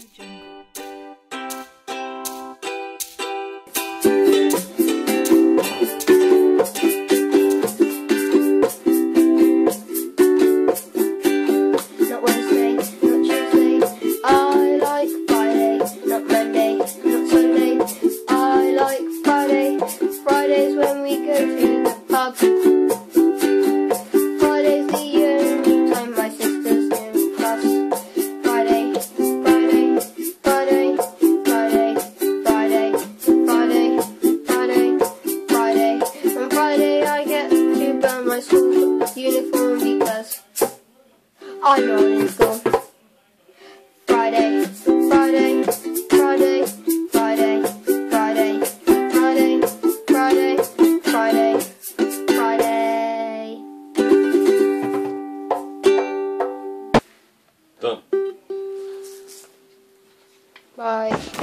Not Wednesday, not Tuesday. I like Friday, not Monday, not Sunday. I like Friday. Friday's when we go to the pub. Uniform because I'm not in school. Friday, Friday, Friday, Friday, Friday, Friday, Friday, Friday, Friday. Done. Bye.